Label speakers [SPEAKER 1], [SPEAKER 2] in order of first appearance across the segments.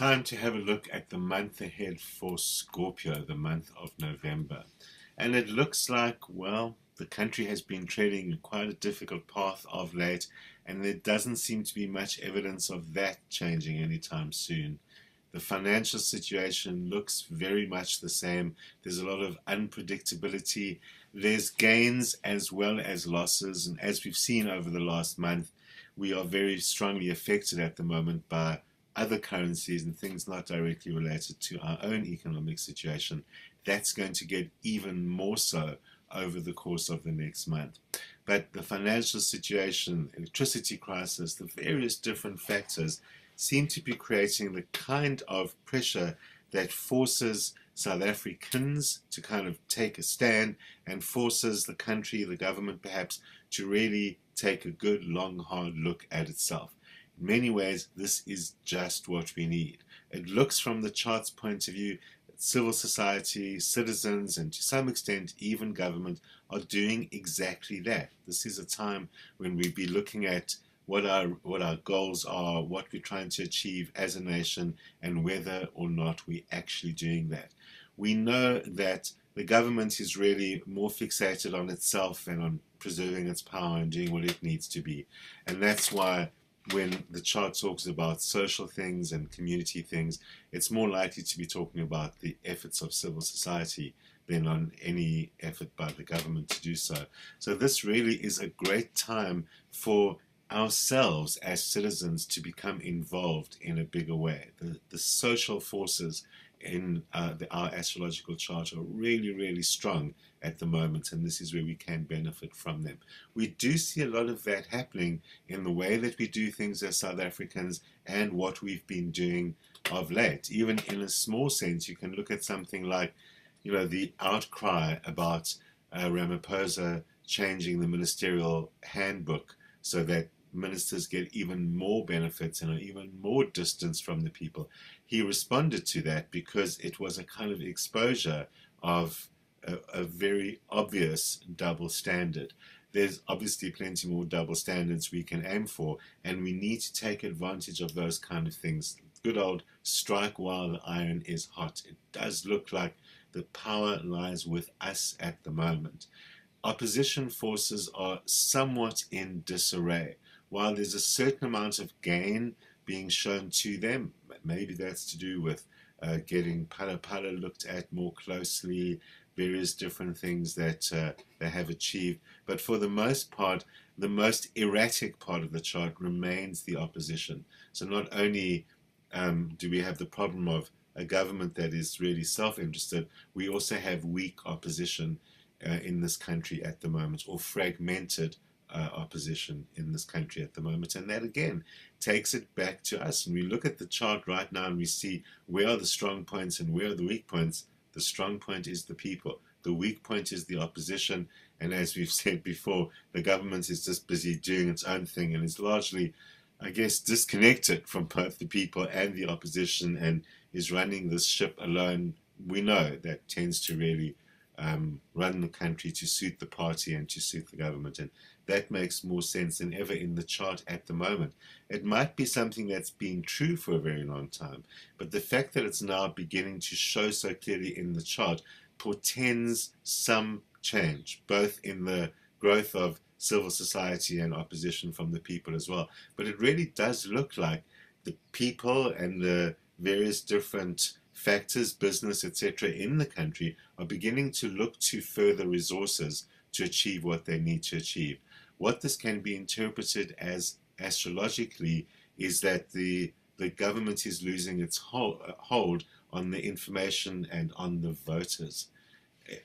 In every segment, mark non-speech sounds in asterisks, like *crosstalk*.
[SPEAKER 1] time to have a look at the month ahead for Scorpio, the month of November. And it looks like, well, the country has been treading quite a difficult path of late, and there doesn't seem to be much evidence of that changing anytime soon. The financial situation looks very much the same. There's a lot of unpredictability. There's gains as well as losses. And as we've seen over the last month, we are very strongly affected at the moment by other currencies and things not directly related to our own economic situation, that's going to get even more so over the course of the next month. But the financial situation, electricity crisis, the various different factors seem to be creating the kind of pressure that forces South Africans to kind of take a stand and forces the country, the government perhaps, to really take a good, long, hard look at itself many ways, this is just what we need. It looks from the chart's point of view that civil society, citizens, and to some extent even government are doing exactly that. This is a time when we'd be looking at what our what our goals are, what we're trying to achieve as a nation, and whether or not we're actually doing that. We know that the government is really more fixated on itself and on preserving its power and doing what it needs to be. And that's why when the chart talks about social things and community things, it's more likely to be talking about the efforts of civil society than on any effort by the government to do so. So, this really is a great time for ourselves as citizens to become involved in a bigger way. The, the social forces in uh, the, our astrological chart are really, really strong at the moment, and this is where we can benefit from them. We do see a lot of that happening in the way that we do things as South Africans and what we've been doing of late. Even in a small sense, you can look at something like, you know, the outcry about uh, Ramaphosa changing the ministerial handbook so that ministers get even more benefits and are even more distance from the people. He responded to that because it was a kind of exposure of a, a very obvious double standard. There's obviously plenty more double standards we can aim for, and we need to take advantage of those kind of things. Good old strike while the iron is hot. It does look like the power lies with us at the moment. Opposition forces are somewhat in disarray. While there's a certain amount of gain being shown to them, maybe that's to do with uh, getting Phala Phala looked at more closely, various different things that uh, they have achieved. But for the most part, the most erratic part of the chart remains the opposition. So not only um, do we have the problem of a government that is really self-interested, we also have weak opposition uh, in this country at the moment, or fragmented uh, opposition in this country at the moment. And that again takes it back to us. And we look at the chart right now and we see where are the strong points and where are the weak points. The strong point is the people. The weak point is the opposition. And as we've *laughs* said before, the government is just busy doing its own thing and is largely, I guess, disconnected from both the people and the opposition and is running this ship alone. We know that tends to really um, run the country to suit the party and to suit the government. And that makes more sense than ever in the chart at the moment. It might be something that's been true for a very long time, but the fact that it's now beginning to show so clearly in the chart portends some change, both in the growth of civil society and opposition from the people as well. But it really does look like the people and the various different factors, business, etc., in the country are beginning to look to further resources to achieve what they need to achieve. What this can be interpreted as astrologically is that the the government is losing its hold on the information and on the voters.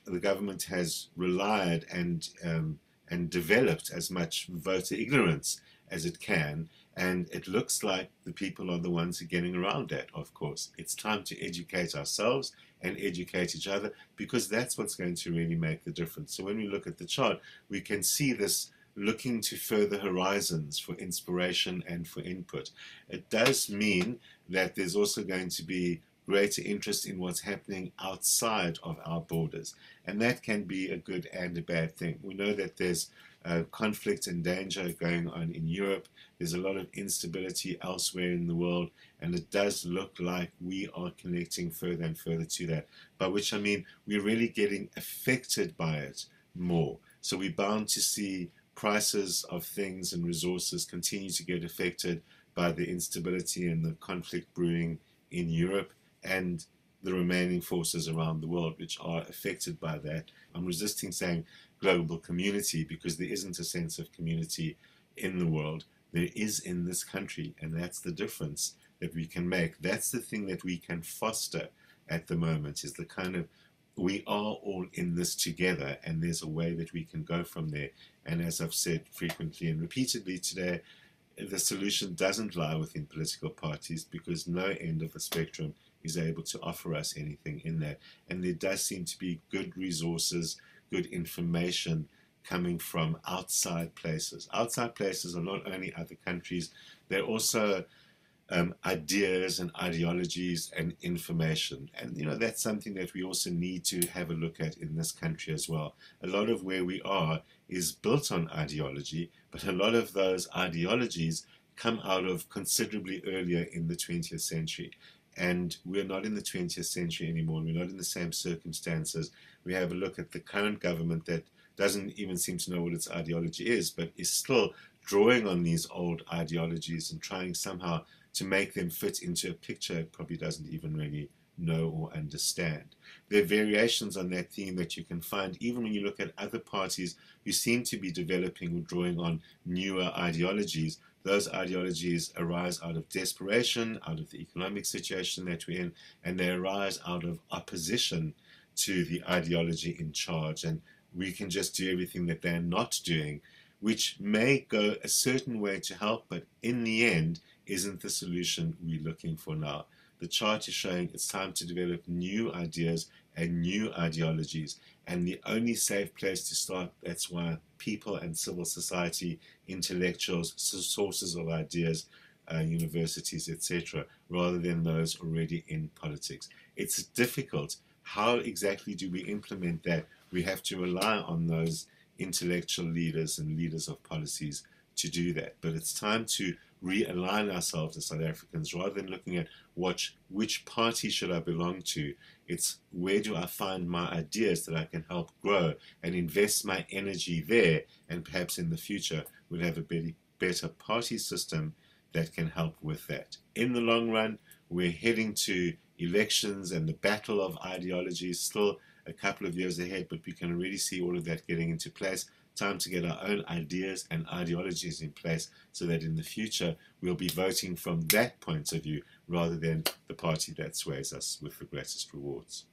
[SPEAKER 1] The government has relied and um, and developed as much voter ignorance as it can, and it looks like the people are the ones who are getting around that. Of course, it's time to educate ourselves and educate each other because that's what's going to really make the difference. So when we look at the chart, we can see this looking to further horizons for inspiration and for input. It does mean that there's also going to be greater interest in what's happening outside of our borders. And that can be a good and a bad thing. We know that there's uh, conflict and danger going on in Europe. There's a lot of instability elsewhere in the world, and it does look like we are connecting further and further to that. By which I mean we're really getting affected by it more. So we're bound to see prices of things and resources continue to get affected by the instability and the conflict brewing in Europe and the remaining forces around the world which are affected by that. I'm resisting saying global community because there isn't a sense of community in the world. There is in this country, and that's the difference that we can make. That's the thing that we can foster at the moment is the kind of we are all in this together, and there's a way that we can go from there. And as I've said frequently and repeatedly today, the solution doesn't lie within political parties because no end of the spectrum is able to offer us anything in that. And there does seem to be good resources, good information coming from outside places. Outside places are not only other countries, they're also um, ideas and ideologies and information. And, you know, that's something that we also need to have a look at in this country as well. A lot of where we are is built on ideology, but a lot of those ideologies come out of considerably earlier in the 20th century. And we're not in the 20th century anymore. We're not in the same circumstances. We have a look at the current government that doesn't even seem to know what its ideology is, but is still drawing on these old ideologies and trying somehow to make them fit into a picture it probably doesn't even really know or understand. There are variations on that theme that you can find even when you look at other parties who seem to be developing or drawing on newer ideologies. Those ideologies arise out of desperation, out of the economic situation that we're in, and they arise out of opposition to the ideology in charge. And we can just do everything that they're not doing, which may go a certain way to help, but in the end, isn't the solution we're looking for now. The chart is showing it's time to develop new ideas and new ideologies. And the only safe place to start, that's why people and civil society, intellectuals, sources of ideas, uh, universities, etc., rather than those already in politics. It's difficult. How exactly do we implement that? We have to rely on those intellectual leaders and leaders of policies to do that. But it's time to realign ourselves as South Africans rather than looking at what, which party should I belong to. It's where do I find my ideas that I can help grow and invest my energy there, and perhaps in the future we'll have a better, better party system that can help with that. In the long run, we're heading to elections and the battle of ideologies still a couple of years ahead, but we can already see all of that getting into place time to get our own ideas and ideologies in place so that in the future we'll be voting from that point of view rather than the party that sways us with the greatest rewards.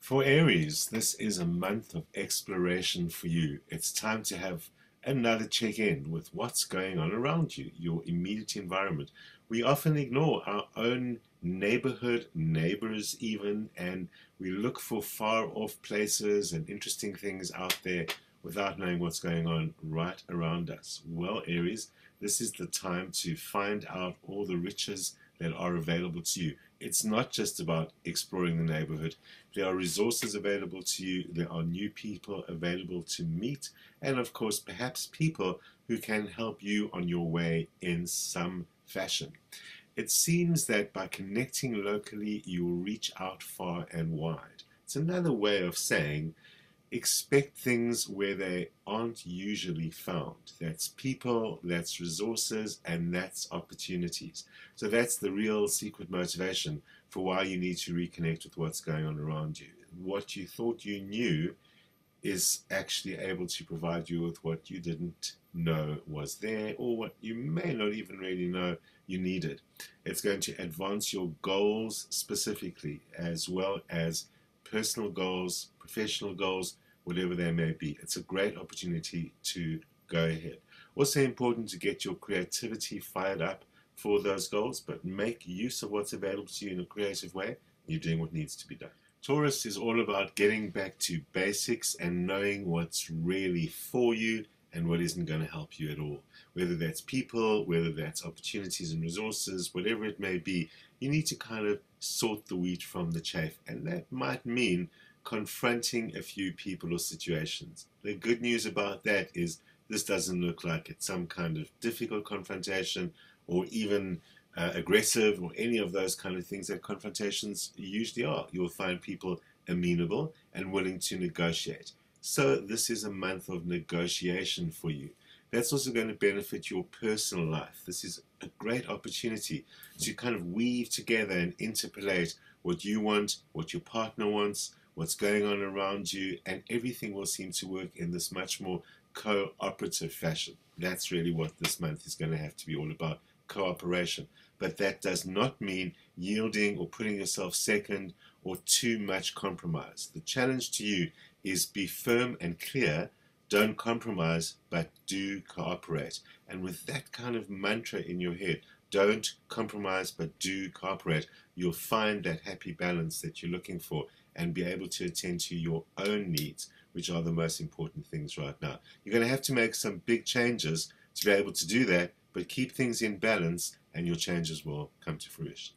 [SPEAKER 1] For Aries, this is a month of exploration for you. It's time to have another check in with what's going on around you, your immediate environment. We often ignore our own neighborhood, neighbors even, and we look for far off places and interesting things out there without knowing what's going on right around us. Well, Aries, this is the time to find out all the riches that are available to you. It's not just about exploring the neighborhood. There are resources available to you, there are new people available to meet, and of course, perhaps people who can help you on your way in some fashion. It seems that by connecting locally, you will reach out far and wide. It's another way of saying expect things where they aren't usually found. That's people, that's resources, and that's opportunities. So that's the real secret motivation for why you need to reconnect with what's going on around you. What you thought you knew is actually able to provide you with what you didn't know was there or what you may not even really know you needed. It's going to advance your goals specifically as well as personal goals, professional goals, whatever they may be. It's a great opportunity to go ahead. Also important to get your creativity fired up for those goals, but make use of what's available to you in a creative way. You're doing what needs to be done. Taurus is all about getting back to basics and knowing what's really for you and what isn't going to help you at all. Whether that's people, whether that's opportunities and resources, whatever it may be, you need to kind of sort the wheat from the chaff. And that might mean confronting a few people or situations. The good news about that is this doesn't look like it's some kind of difficult confrontation or even uh, aggressive or any of those kind of things that confrontations usually are. You'll find people amenable and willing to negotiate. So, this is a month of negotiation for you. That's also going to benefit your personal life. This is a great opportunity to kind of weave together and interpolate what you want, what your partner wants, what's going on around you, and everything will seem to work in this much more cooperative fashion. That's really what this month is going to have to be all about cooperation. But that does not mean yielding or putting yourself second or too much compromise. The challenge to you is be firm and clear. Don't compromise, but do cooperate. And with that kind of mantra in your head, don't compromise, but do cooperate, you'll find that happy balance that you're looking for and be able to attend to your own needs, which are the most important things right now. You're going to have to make some big changes to be able to do that, but keep things in balance and your changes will come to fruition.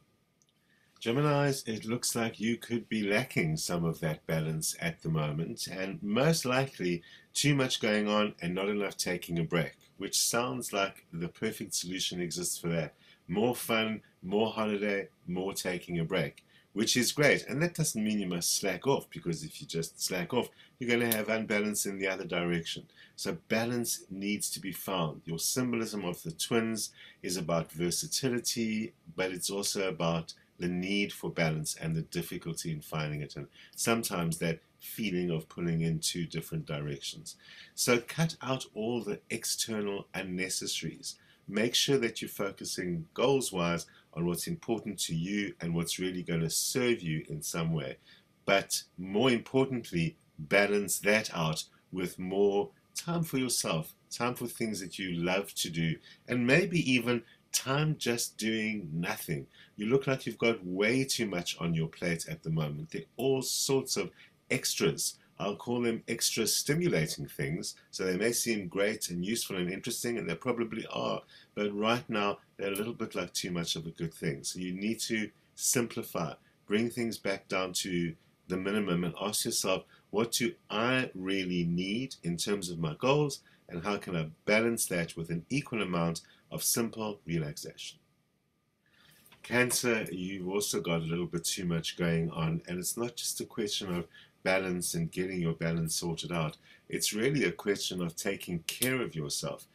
[SPEAKER 1] Geminis, it looks like you could be lacking some of that balance at the moment, and most likely too much going on and not enough taking a break, which sounds like the perfect solution exists for that. More fun, more holiday, more taking a break, which is great. And that doesn't mean you must slack off, because if you just slack off, you're going to have unbalance in the other direction. So balance needs to be found. Your symbolism of the twins is about versatility, but it's also about the need for balance and the difficulty in finding it, and sometimes that feeling of pulling in two different directions. So cut out all the external unnecessaries. Make sure that you're focusing goals wise on what's important to you and what's really going to serve you in some way. But more importantly, balance that out with more time for yourself, time for things that you love to do, and maybe even time just doing nothing. You look like you've got way too much on your plate at the moment. There are all sorts of extras. I'll call them extra stimulating things. So they may seem great and useful and interesting, and they probably are. But right now, they're a little bit like too much of a good thing. So you need to simplify, bring things back down to the minimum, and ask yourself, what do I really need in terms of my goals, and how can I balance that with an equal amount of simple relaxation. Cancer, you've also got a little bit too much going on, and it's not just a question of balance and getting your balance sorted out. It's really a question of taking care of yourself,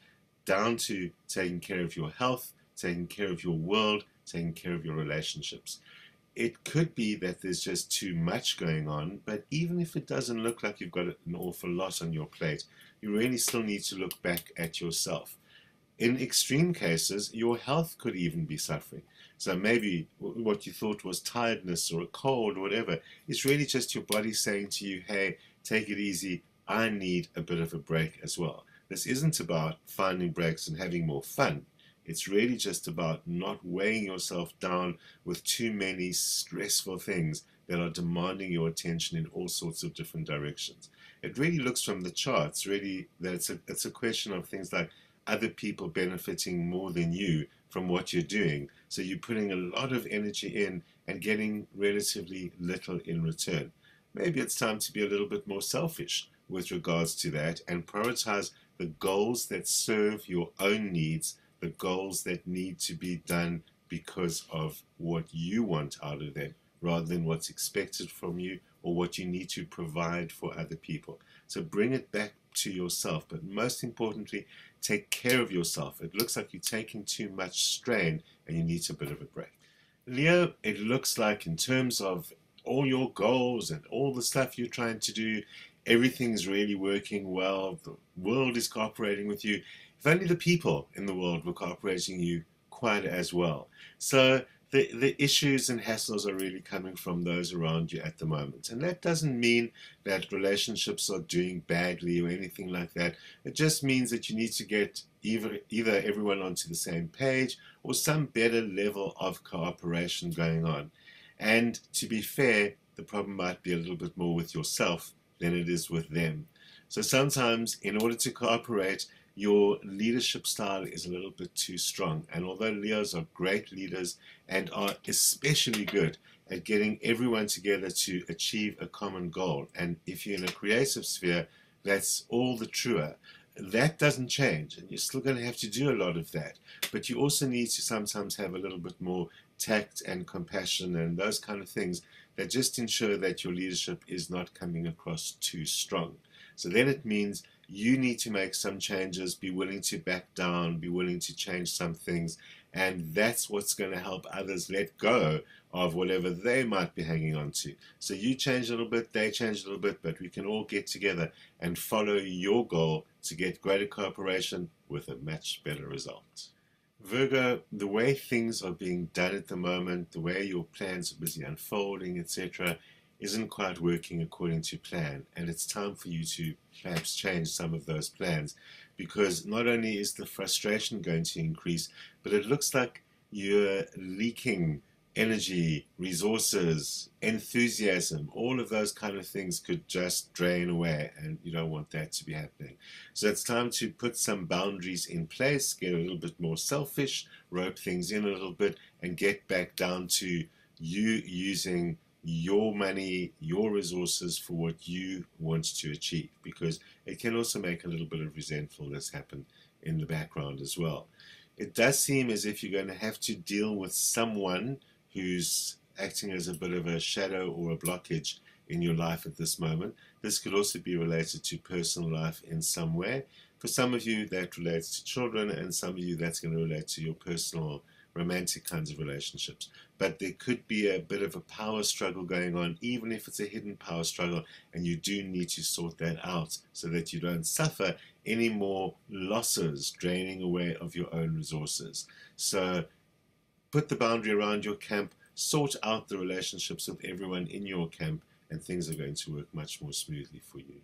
[SPEAKER 1] down to taking care of your health, taking care of your world, taking care of your relationships. It could be that there's just too much going on, but even if it doesn't look like you've got an awful lot on your plate, you really still need to look back at yourself in extreme cases, your health could even be suffering. So maybe what you thought was tiredness or a cold or whatever is really just your body saying to you, hey, take it easy. I need a bit of a break as well. This isn't about finding breaks and having more fun. It's really just about not weighing yourself down with too many stressful things that are demanding your attention in all sorts of different directions. It really looks from the charts, really, that it's a, it's a question of things like other people benefiting more than you from what you're doing. So you're putting a lot of energy in and getting relatively little in return. Maybe it's time to be a little bit more selfish with regards to that and prioritize the goals that serve your own needs, the goals that need to be done because of what you want out of them, rather than what's expected from you or what you need to provide for other people. So bring it back to yourself, but most importantly, take care of yourself. It looks like you're taking too much strain and you need a bit of a break. Leo, it looks like in terms of all your goals and all the stuff you're trying to do, everything's really working well. The world is cooperating with you. If only the people in the world were cooperating you quite as well. So the, the issues and hassles are really coming from those around you at the moment. And that doesn't mean that relationships are doing badly or anything like that. It just means that you need to get either, either everyone onto the same page or some better level of cooperation going on. And to be fair, the problem might be a little bit more with yourself than it is with them. So sometimes, in order to cooperate, your leadership style is a little bit too strong. And although Leos are great leaders and are especially good at getting everyone together to achieve a common goal. And if you're in a creative sphere, that's all the truer. That doesn't change, and you're still going to have to do a lot of that. But you also need to sometimes have a little bit more tact and compassion and those kind of things that just ensure that your leadership is not coming across too strong. So then it means you need to make some changes, be willing to back down, be willing to change some things, and that's what's going to help others let go of whatever they might be hanging on to. So you change a little bit, they change a little bit, but we can all get together and follow your goal to get greater cooperation with a much better result. Virgo, the way things are being done at the moment, the way your plans are busy unfolding, etc., isn't quite working according to plan. And it's time for you to perhaps change some of those plans because not only is the frustration going to increase, but it looks like you're leaking energy, resources, enthusiasm, all of those kind of things could just drain away, and you don't want that to be happening. So it's time to put some boundaries in place, get a little bit more selfish, rope things in a little bit, and get back down to you using your money, your resources for what you want to achieve, because it can also make a little bit of resentfulness happen in the background as well. It does seem as if you're going to have to deal with someone who's acting as a bit of a shadow or a blockage in your life at this moment. This could also be related to personal life in some way. For some of you, that relates to children, and some of you, that's going to relate to your personal romantic kinds of relationships. But there could be a bit of a power struggle going on, even if it's a hidden power struggle, and you do need to sort that out so that you don't suffer any more losses draining away of your own resources. So put the boundary around your camp, sort out the relationships with everyone in your camp, and things are going to work much more smoothly for you.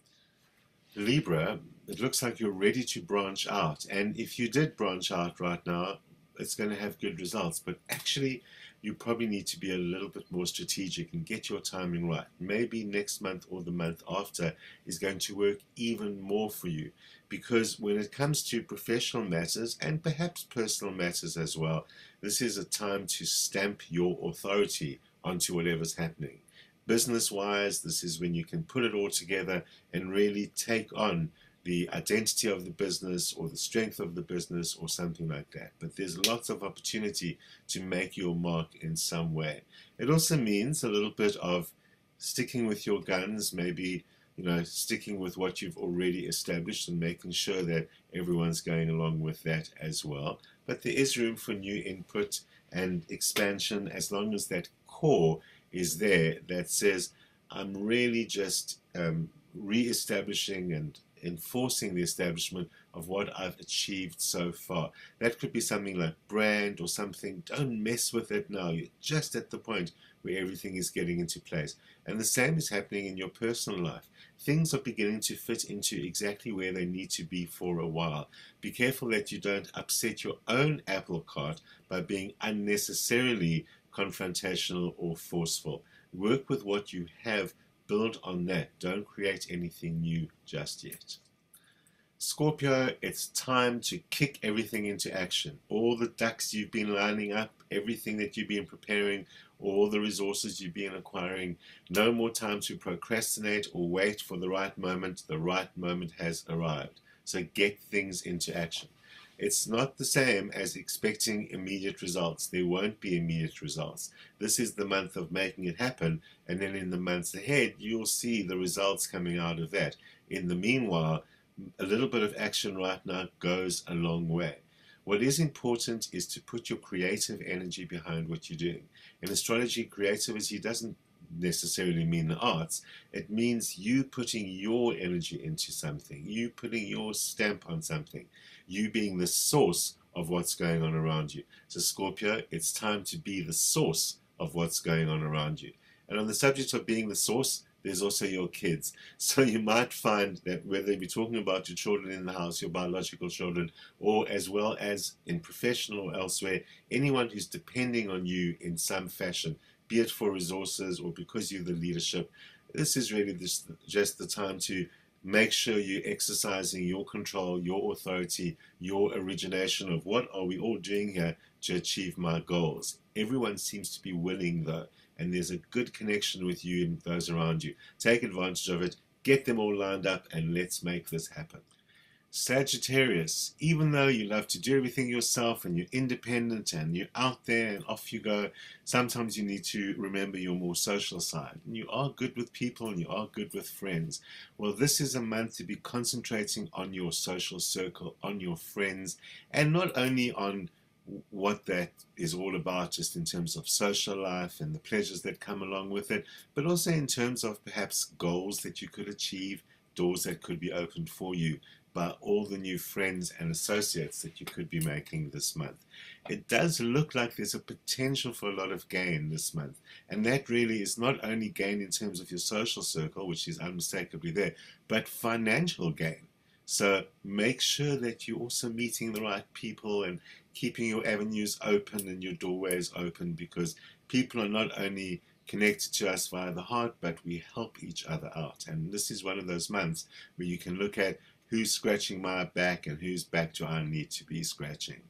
[SPEAKER 1] Libra, it looks like you're ready to branch out. And if you did branch out right now, it's going to have good results. But actually, you probably need to be a little bit more strategic and get your timing right. Maybe next month or the month after is going to work even more for you because when it comes to professional matters and perhaps personal matters as well, this is a time to stamp your authority onto whatever's happening. Business wise, this is when you can put it all together and really take on the identity of the business or the strength of the business or something like that. But there's lots of opportunity to make your mark in some way. It also means a little bit of sticking with your guns, maybe you know, sticking with what you've already established and making sure that everyone's going along with that as well. But there is room for new input and expansion as long as that core is there that says, I'm really just um, re establishing and enforcing the establishment of what I've achieved so far. That could be something like brand or something. Don't mess with it now. You're just at the point where everything is getting into place. And the same is happening in your personal life. Things are beginning to fit into exactly where they need to be for a while. Be careful that you don't upset your own apple cart by being unnecessarily confrontational or forceful. Work with what you have, build on that. Don't create anything new just yet. Scorpio, it's time to kick everything into action. All the ducks you've been lining up, everything that you've been preparing, all the resources you've been acquiring. No more time to procrastinate or wait for the right moment. The right moment has arrived. So get things into action. It's not the same as expecting immediate results. There won't be immediate results. This is the month of making it happen, and then in the months ahead, you'll see the results coming out of that. In the meanwhile, a little bit of action right now goes a long way. What is important is to put your creative energy behind what you're doing. In astrology, creativity doesn't necessarily mean the arts. It means you putting your energy into something, you putting your stamp on something, you being the source of what's going on around you. So, Scorpio, it's time to be the source of what's going on around you. And on the subject of being the source, there's also your kids. *laughs* So you might find that whether you're talking about your children in the house, your biological children, or as well as in professional or elsewhere, anyone who's depending on you in some fashion, be it for resources or because you're the leadership, this is really just, just the time to make sure you're exercising your control, your authority, your origination of what are we all doing here to achieve my goals. Everyone seems to be willing though and there's a good connection with you and those around you. Take advantage of it, get them all lined up, and let's make this happen. Sagittarius, even though you love to do everything yourself and you're independent and you're out there and off you go, sometimes you need to remember your more social side. And you are good with people and you are good with friends. Well, this is a month to be concentrating on your social circle, on your friends, and not only on what that is all about, just in terms of social life and the pleasures that come along with it, but also in terms of perhaps goals that you could achieve, doors that could be opened for you by all the new friends and associates that you could be making this month. It does look like there's a potential for a lot of gain this month. And that really is not only gain in terms of your social circle, which is unmistakably there, but financial gain. So make sure that you're also meeting the right people and keeping your avenues open and your doorways open because people are not only connected to us via the heart, but we help each other out. And this is one of those months where you can look at who's scratching my back and whose back do I need to be scratching.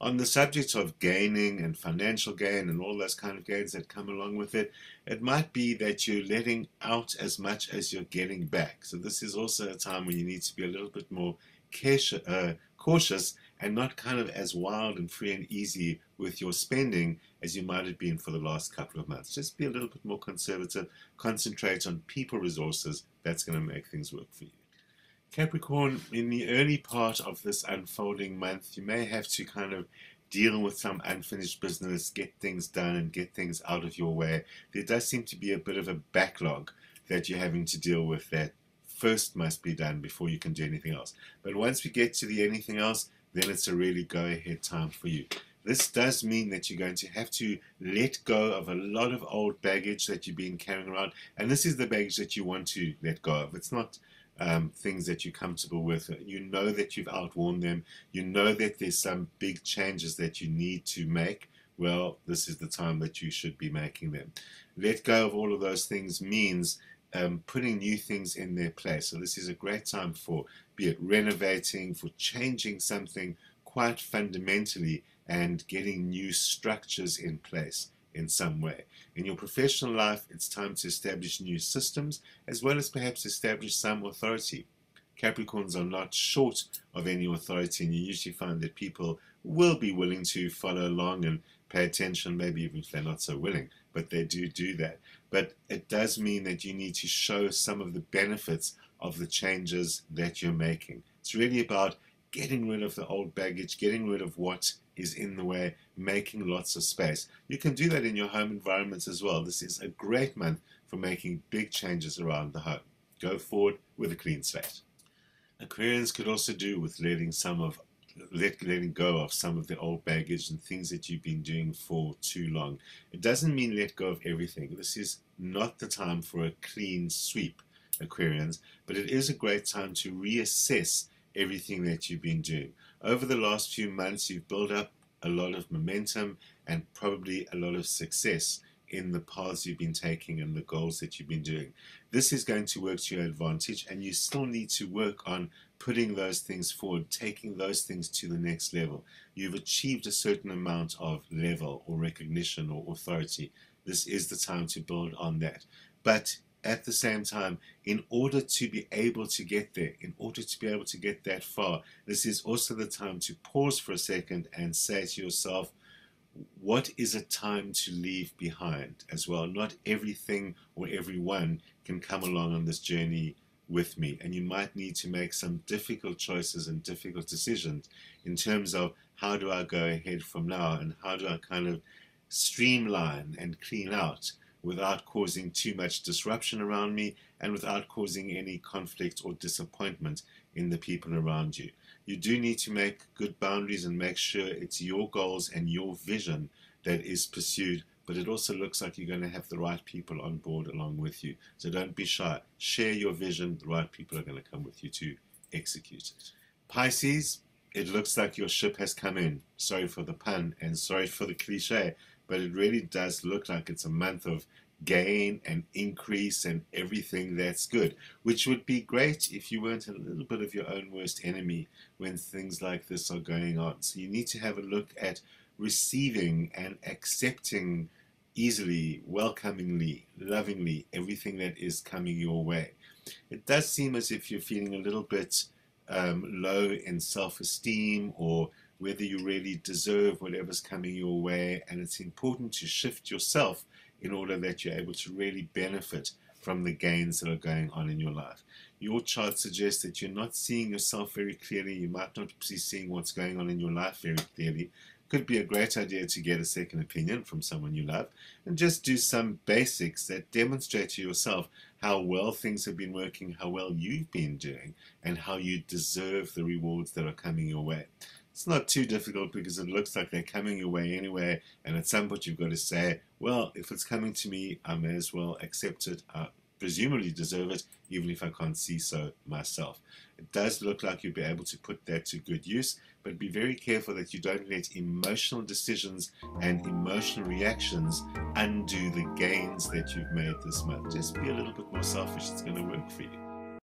[SPEAKER 1] On the subject of gaining and financial gain and all those kind of gains that come along with it, it might be that you're letting out as much as you're getting back. So this is also a time when you need to be a little bit more uh, cautious and not kind of as wild and free and easy with your spending as you might have been for the last couple of months. Just be a little bit more conservative, concentrate on people resources. That's going to make things work for you. Capricorn, in the early part of this unfolding month, you may have to kind of deal with some unfinished business, get things done, and get things out of your way. There does seem to be a bit of a backlog that you're having to deal with that first must be done before you can do anything else. But once we get to the anything else, then it's a really go ahead time for you. This does mean that you're going to have to let go of a lot of old baggage that you've been carrying around. And this is the baggage that you want to let go of. It's not um, things that you're comfortable with. You know that you've outworn them. You know that there's some big changes that you need to make. Well, this is the time that you should be making them. Let go of all of those things means um, putting new things in their place. So this is a great time for be it renovating, for changing something quite fundamentally and getting new structures in place in some way. In your professional life, it's time to establish new systems as well as perhaps establish some authority. Capricorns are not short of any authority, and you usually find that people will be willing to follow along and pay attention, maybe even if they're not so willing, but they do do that. But it does mean that you need to show some of the benefits of the changes that you're making. It's really about getting rid of the old baggage, getting rid of what is in the way, making lots of space. You can do that in your home environments as well. This is a great month for making big changes around the home. Go forward with a clean slate. Aquarians could also do with letting some of let, letting go of some of the old baggage and things that you've been doing for too long. It doesn't mean let go of everything. This is not the time for a clean sweep, Aquarians, but it is a great time to reassess everything that you've been doing. Over the last few months, you've built up a lot of momentum and probably a lot of success in the paths you've been taking and the goals that you've been doing. This is going to work to your advantage, and you still need to work on putting those things forward, taking those things to the next level. You've achieved a certain amount of level or recognition or authority. This is the time to build on that. But at the same time, in order to be able to get there, in order to be able to get that far, this is also the time to pause for a second and say to yourself, what is a time to leave behind as well? Not everything or everyone can come along on this journey with me, and you might need to make some difficult choices and difficult decisions in terms of how do I go ahead from now and how do I kind of streamline and clean out without causing too much disruption around me and without causing any conflict or disappointment in the people around you. You do need to make good boundaries and make sure it's your goals and your vision that is pursued, but it also looks like you're going to have the right people on board along with you. So don't be shy. Share your vision, the right people are going to come with you to execute it. Pisces, it looks like your ship has come in. Sorry for the pun and sorry for the cliche, but it really does look like it's a month of gain and increase and everything that's good, which would be great if you weren't a little bit of your own worst enemy when things like this are going on. So you need to have a look at receiving and accepting easily, welcomingly, lovingly everything that is coming your way. It does seem as if you're feeling a little bit um, low in self esteem or whether you really deserve whatever's coming your way, and it's important to shift yourself in order that you're able to really benefit from the gains that are going on in your life. Your chart suggests that you're not seeing yourself very clearly. You might not be seeing what's going on in your life very clearly. Could be a great idea to get a second opinion from someone you love and just do some basics that demonstrate to yourself how well things have been working, how well you've been doing, and how you deserve the rewards that are coming your way. It's not too difficult because it looks like they're coming your way anyway, and at some point you've got to say, well, if it's coming to me, I may as well accept it. I presumably deserve it, even if I can't see so myself. It does look like you'll be able to put that to good use, but be very careful that you don't let emotional decisions and emotional reactions undo the gains that you've made this month. Just be a little bit more selfish, it's going to work for you.